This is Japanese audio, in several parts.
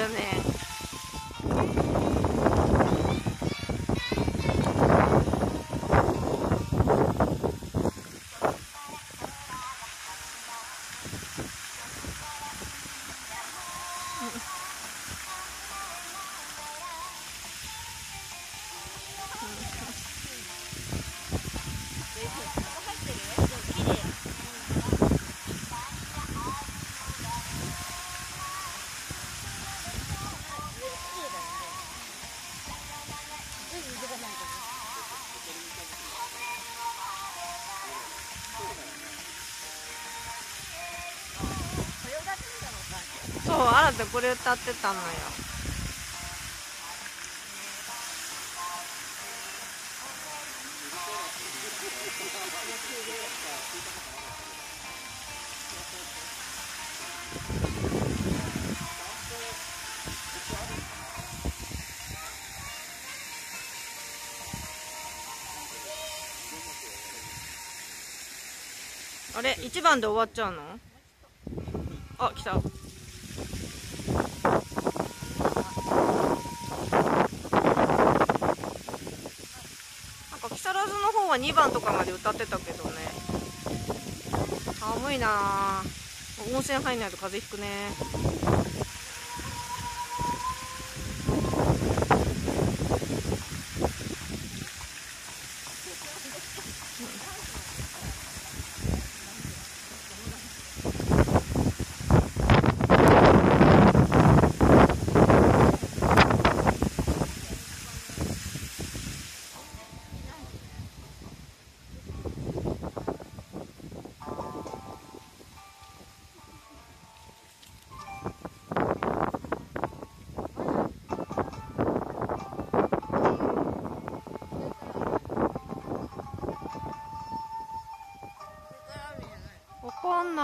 よねそう新たこれ歌ってたのよ。あれ？一番で終わっちゃうの？あ来たなんか木更津の方は2番とかまで歌ってたけどね。寒いなあ温泉入んないと風邪ひくね。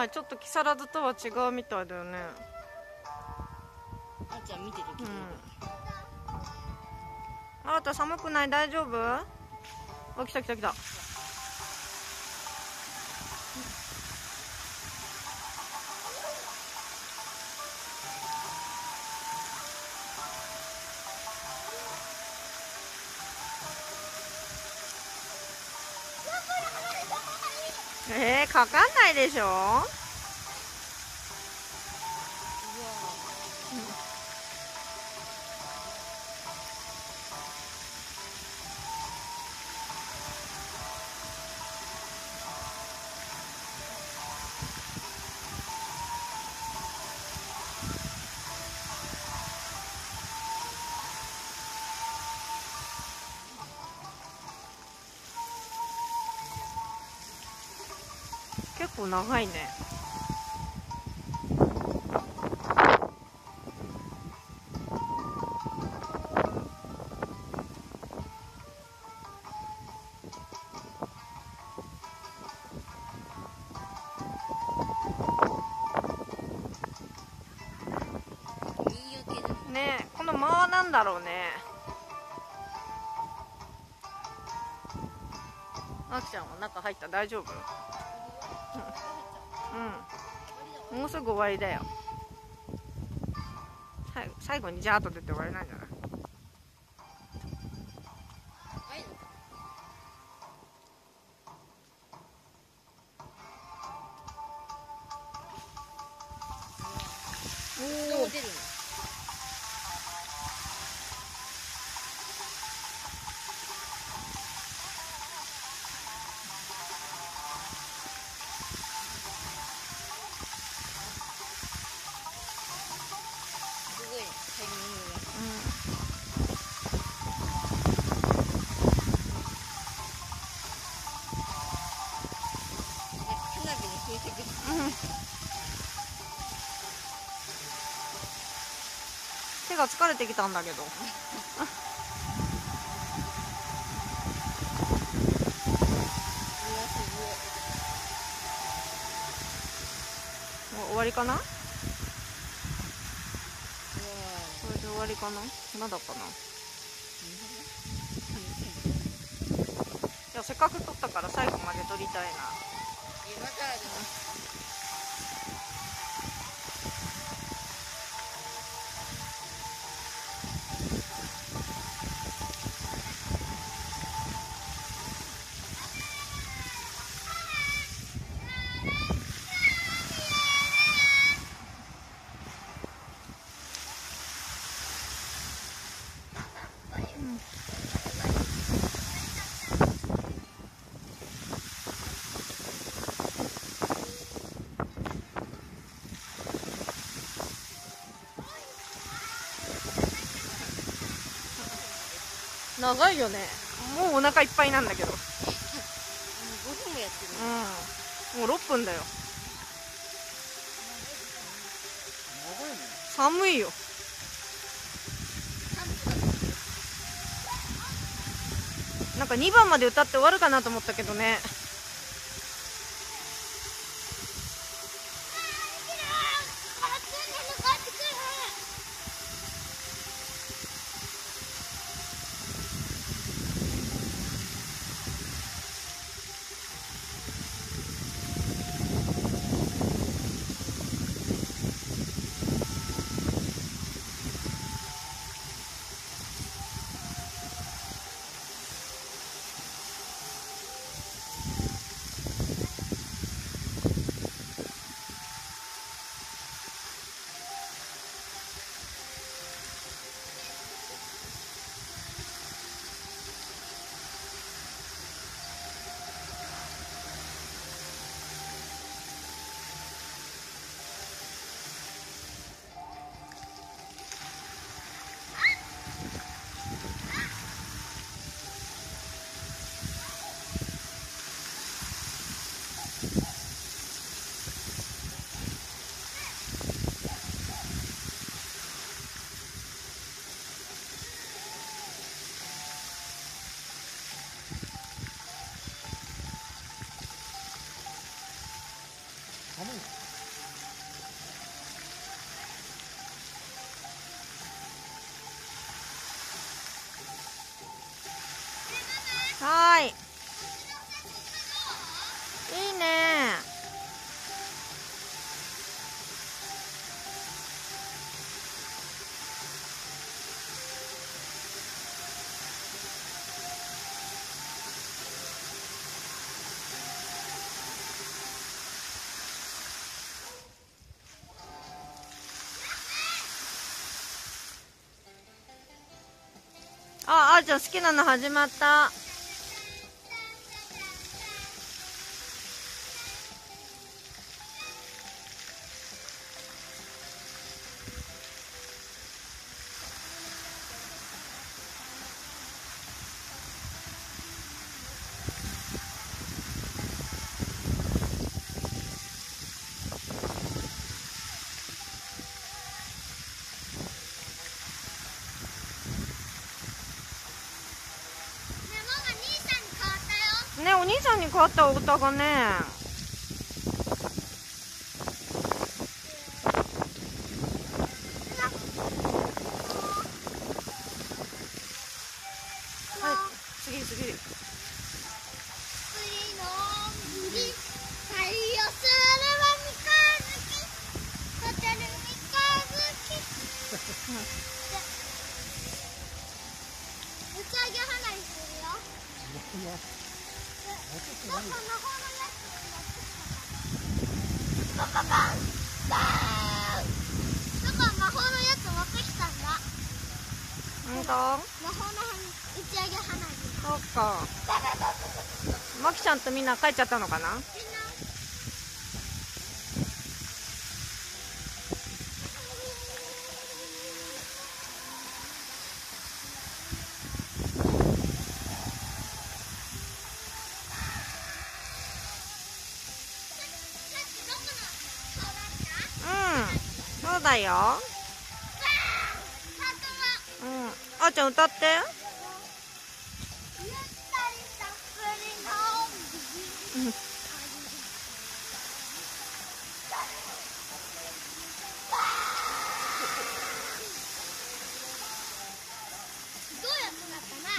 ないちょっと木更津とは違うみたいだよね。あーちゃん見てるけうど、ん。あなた寒くない？大丈夫？あ来た来た来たえー、かかんないでしょ？構長いね。ねこの間なんだろうね。あきちゃんは中入った？大丈夫？うん、もうすぐ終わりだよ。最後にジャーッと出て終わりなんじゃない？疲れてきたんだけど。もう終わりかな？これで終わりかな？まだかな？いやせっかく撮ったから最後まで撮りたいな。今からでも。長いよね。もうお腹いっぱいなんだけど。5分もやってるうん。もう6分だよ。寒いよなんか2番まで歌って終わるかなと思ったけどね。はいいいねあ、あーちゃん好きなの始まった。ね、お兄さんに変わったお歌がね。はい、次次。打ち上げ花火するよ。どこの方のやつバババンバーンだから魔法のやつ持ってきたんだうんと、魔法の打ち上げ花火そっか。まきちゃんとみんな帰っちゃったのかな。うん、そうだよ。ハートうん、あーちゃん歌って。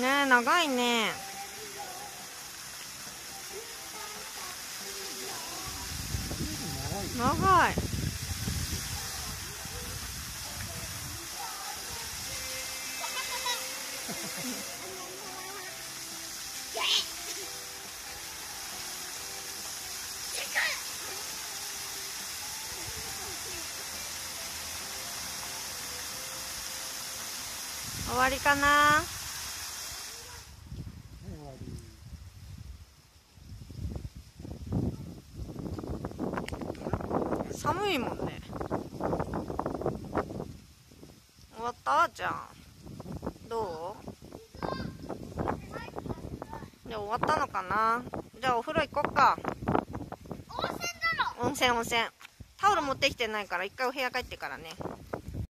ね、長いね。長い。終わりかな？寒いもんね。終わった？じゃんどう？じゃ終わったのかな？じゃあお風呂行こっか。温泉温泉温泉。タオル持ってきてないから一回お部屋帰ってからね。